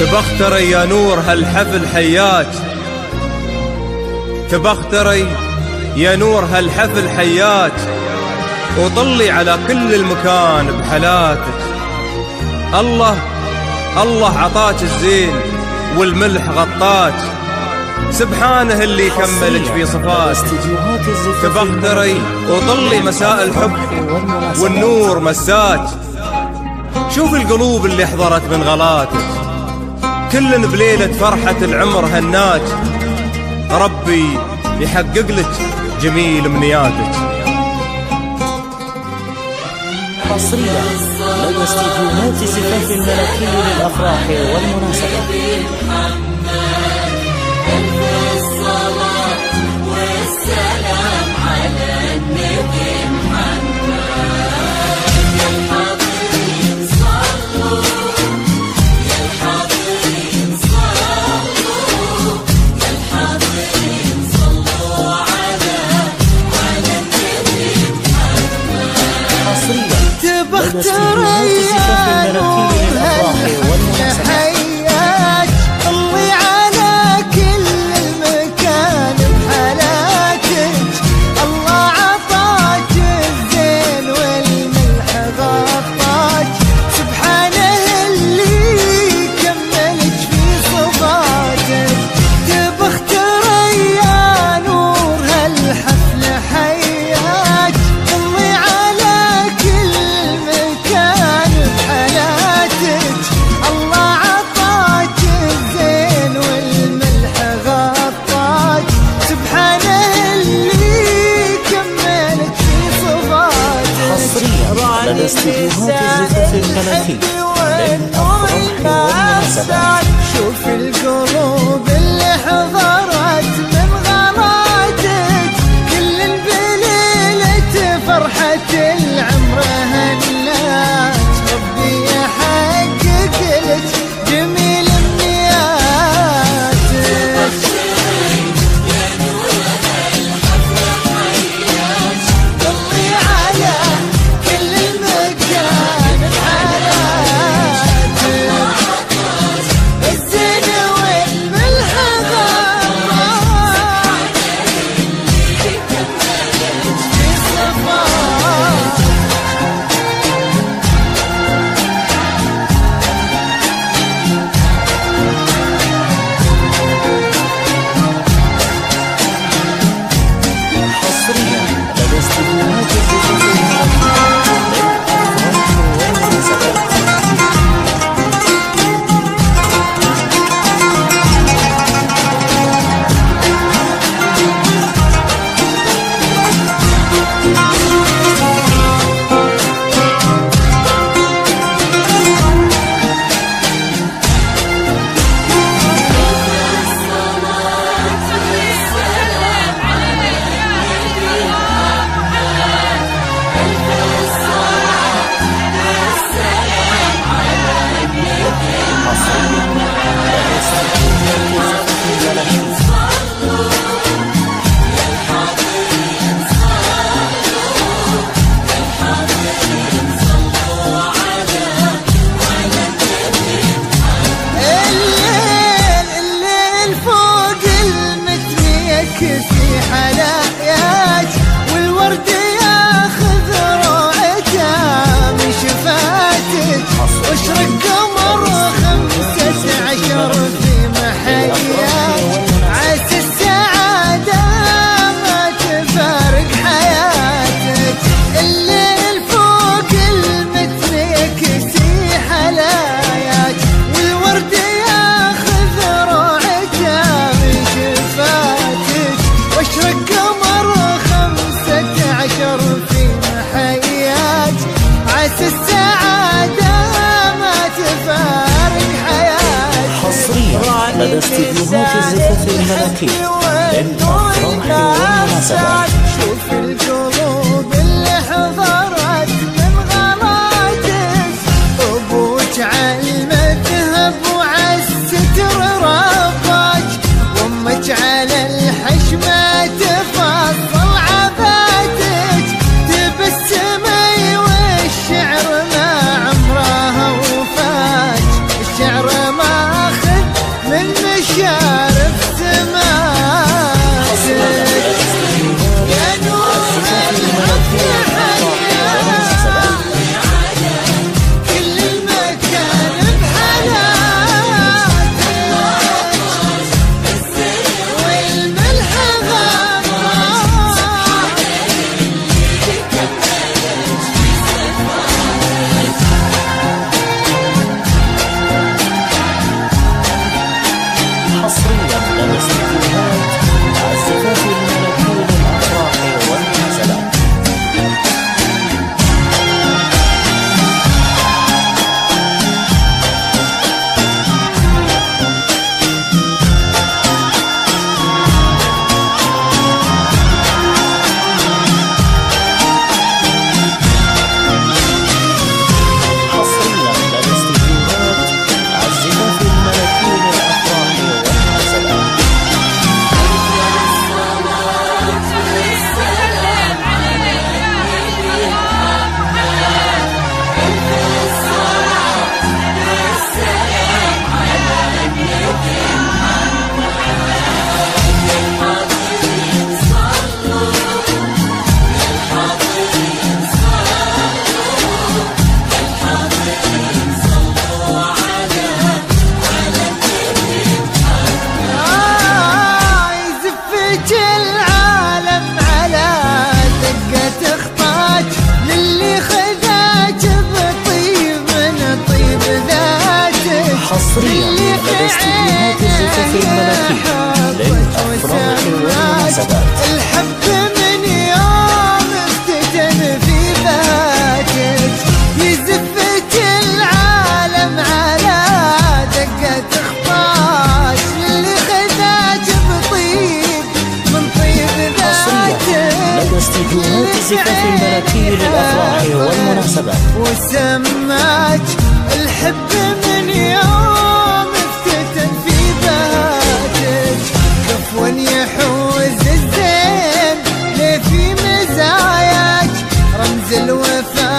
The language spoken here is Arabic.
تبختري يا نور هالحفل حياك. تبختري يا نور هالحفل حياك. وطلي على كل المكان بحلاتك الله الله عطاك الزين والملح غطاك. سبحانه اللي يكملك في صفاتك تبختري وطلي مساء الحب والنور مساك. شوف القلوب اللي حضرت من غلاتك. كل بليلة فرحة العمر هناك. ربي يحقق لك جميل منياتك حصريا لدى استديوهات زفاف الملكي للأفراح والمناسبات. الاستديوهات الزفاف الفلكي من أفراح شوف القلوب اللي حضرت your day. s العالمية لدى استديوهات الجثث الحب من يوم اختتم في فاتك يزفت العالم على دقة أخبارك اللي خذاك بطيب من طيب ذاتك لدى استديوهات الجثث الملكية للأفراح والمناسبات. وسماك الحب من يوم كفوا يحوز الزين. ليه مزاياك؟ رمز الوفا